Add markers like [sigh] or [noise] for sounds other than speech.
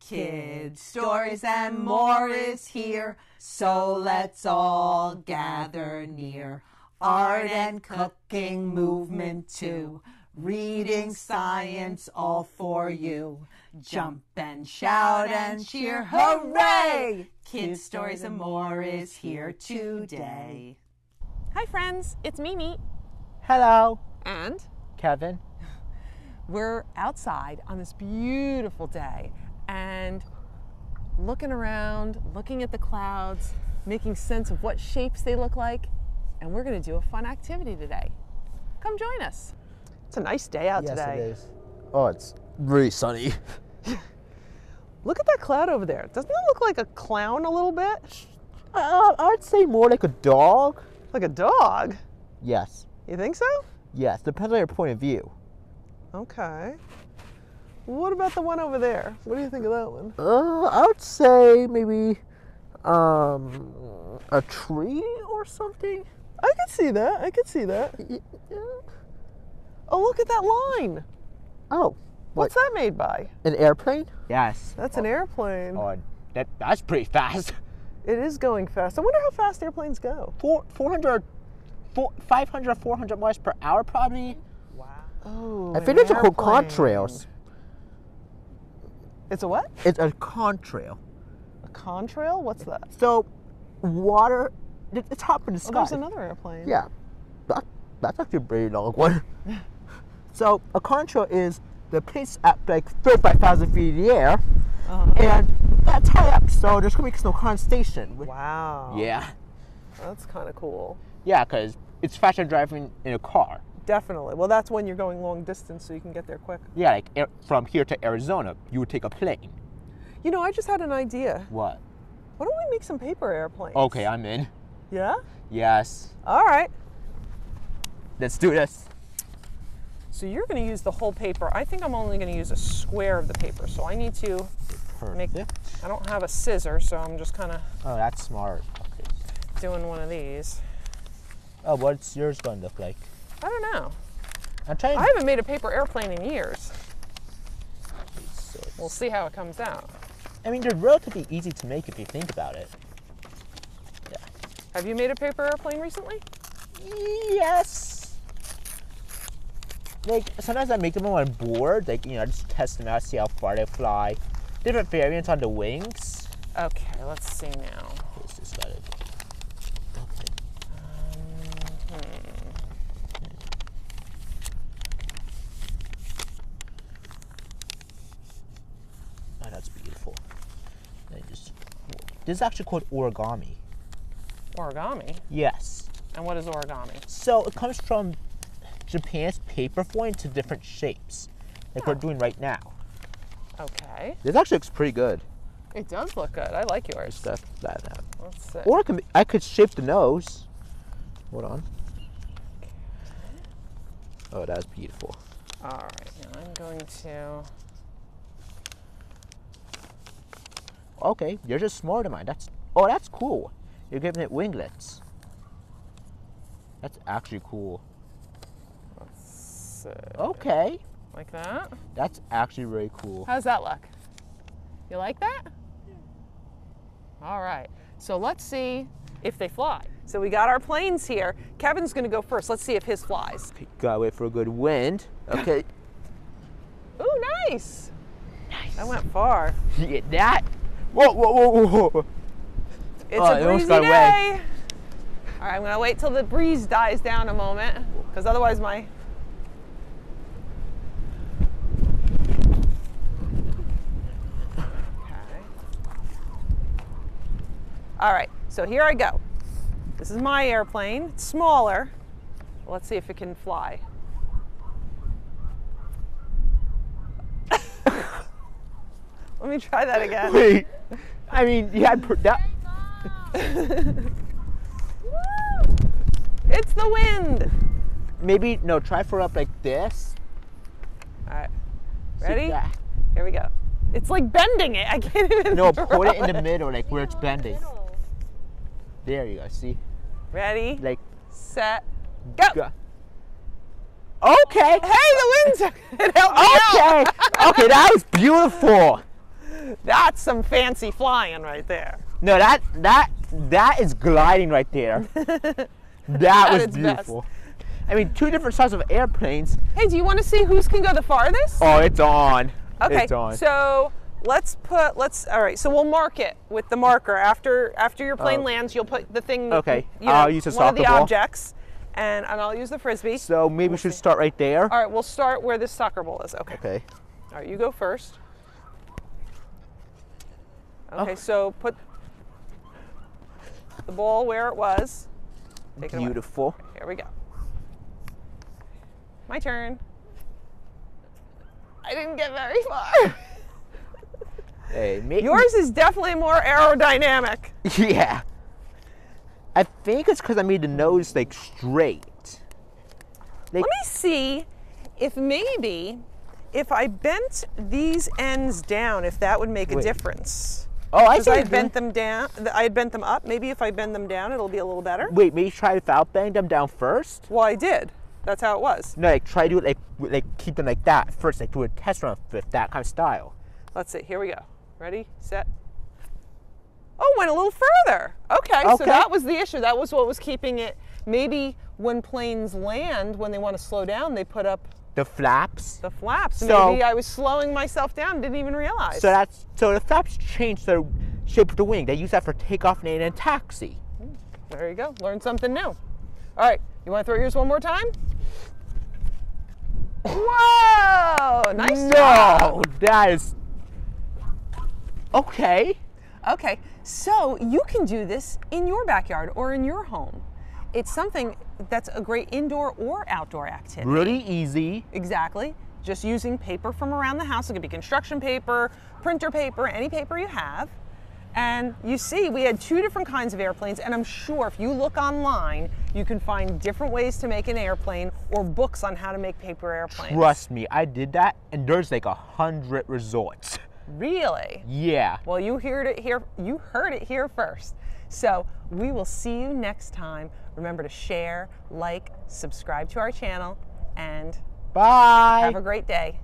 Kid stories and more is here, so let's all gather near. Art and cooking movement too, reading science all for you. Jump and shout and cheer, hooray! Kid stories and more is here today. Hi, friends. It's Mimi. Hello, And Kevin. we're outside on this beautiful day and looking around, looking at the clouds, making sense of what shapes they look like. And we're going to do a fun activity today. Come join us. It's a nice day out yes, today. it is. Oh, it's really sunny. [laughs] Look at that cloud over there. Doesn't it look like a clown a little bit? Uh, I'd say more like a dog. Like a dog? Yes, You think so? yes. Depends on your point of view. Okay. What about the one over there? What do you think of that one? Uh, I would say maybe um a tree or something. I could see that. I could see that. Yeah. Oh, look at that line. Oh, What's that made by? an airplane? Yes. That's an airplane. Oh, that that's pretty fast. [laughs] It is going fast. I wonder how fast airplanes go. Four, 400, four, 500, 400 miles per hour probably. Wow. Oh. I think it's called contrails. It's a what? It's a contrail. A contrail? What's that? So, water, it's hot in the Oh, there's another airplane. Yeah, that, that's actually a pretty long one. [laughs] so a contrail is the place at like 35,000 feet in the air, Uh-huh. and that's high up. So there's gonna be no condensation. Wow. Yeah, That's kind of cool. yeah, because it's faster driving in a car. Definitely. Well, that's when you're going long distance so you can get there quick. Yeah, like air, from here to Arizona, you would take a plane. You know, I just had an idea. What? Why don't we make some paper airplanes? Okay, I'm in. Yeah? Yes, All right. let's do this. So you're going to use the whole paper. I think I'm only going to use a square of the paper. So I need to make. Perfect. I don't have a scissor, so I'm just kind of Oh, that's smart. Okay. doing one of these. Oh, what's yours gonna look like? I don't know. I'm trying. I haven't made a paper airplane in years. so We'll see how it comes out. I mean, they're relatively easy to make if you think about it. Yeah. Have you made a paper airplane recently? Yes. Like sometimes I make them on board, like you know, I just test them out, see how far they fly. Different variants on the wings. Okay, let's see now. Where's this got it? Okay. Oh, that's beautiful. Then just this is actually called origami. Origami. Yes. And what is origami? So it comes from Japan's paper foil to different shapes, like we're doing right now. Okay. This actually looks pretty good. It does look good. I like yours. Stuff that out. Let's see. Or I could, I could shape the nose. Hold on. Oh, that's beautiful. All right, now I'm going to. Okay, you're just smarter than mine. That's oh, that's cool. You're giving it winglets. That's actually cool. Let's see. Okay, Like that. that's actually really cool. How's that look? You like that? Yeah. All right. So let's see if they fly. So we got our planes here. Kevin's going to go first. Let's see if his flies. Gotta wait for a good wind. Okay. Ooh, nice. Nice. That went far. [laughs] Yeah, that. Whoa, whoa, whoa, whoa, whoa. It's Oh, a it almost breezy got away. day. All right, I'm going to wait till the breeze dies down a moment because otherwise my Okay. All right, so here I go. This is my airplane. It's smaller. Let's see if it can fly. Let me try that again. Wait. I mean, you had per- that. [laughs] It's the wind. Maybe no. Try for up like this. All right, ready? that. Here we go. It's like bending it. I can't even. No, [laughs] put it in the middle, like where it's bending. There you go. See, Ready, like set, go. go. Okay. Hey, the wind took it. [laughs] Help me Okay. okay, that was beautiful. That's some fancy flying right there. No, that that that is gliding right there. [laughs] that was its best. beautiful. I mean, two different sizes of airplanes. Hey, do you want to see who's can go the farthest? Oh, it's on. Okay, It's on. so let's put let's all right. So we'll mark it with the marker after after your plane Oh. lands. You'll put the thing. Okay, you know, I'll use a one of the ball. objects, and and I'll use the frisbee. So maybe we should start right there. All right, we'll start where this soccer ball is. Okay. Okay. All right, you go first. Okay, Oh. so put the ball where it was. Take it. Beautiful. Here we go. My turn. I didn't get very far. [laughs] Hey, me. Yours is definitely more aerodynamic. [laughs] Yeah. I think it's because I made the nose like straight. Like, Let me see if maybe if I bent these ends down, if that would make a difference. Oh, I see. I had bent them down, I had bent them up. Maybe if I bend them down, it'll be a little better. Wait, maybe try without bending them down first. Well, I did. That's how it was. No, like try to do it like like keep them like that first, like do a test run with that kind of style. Let's see. Here we go. Ready, set. Oh, went a little further. Okay, so that was the issue. That was what was keeping it. Maybe when planes land, when they want to slow down, they put up The flaps. the flaps. So- Maybe I was slowing myself down, didn't even realize. So that's so the flaps change the shape of the wing. They use that for takeoff and and taxi. there you go. Learn something new. All right, you want to throw yours one more time? Whoa! Nice no, job. that is okay. Okay, so you can do this in your backyard or in your home. It's something that's a great indoor or outdoor activity. Really easy. Exactly. Just using paper from around the house. It could be construction paper, printer paper, any paper you have. And you see, we had two different kinds of airplanes, and I'm sure if you look online, you can find different ways to make an airplane or books on how to make paper airplanes. Trust me, I did that, and there's like a hundred results. Really? Yeah. Well, you heard it here. You heard it here first. So we will see you next time. Remember to share, like, subscribe to our channel, and Bye. have a great day.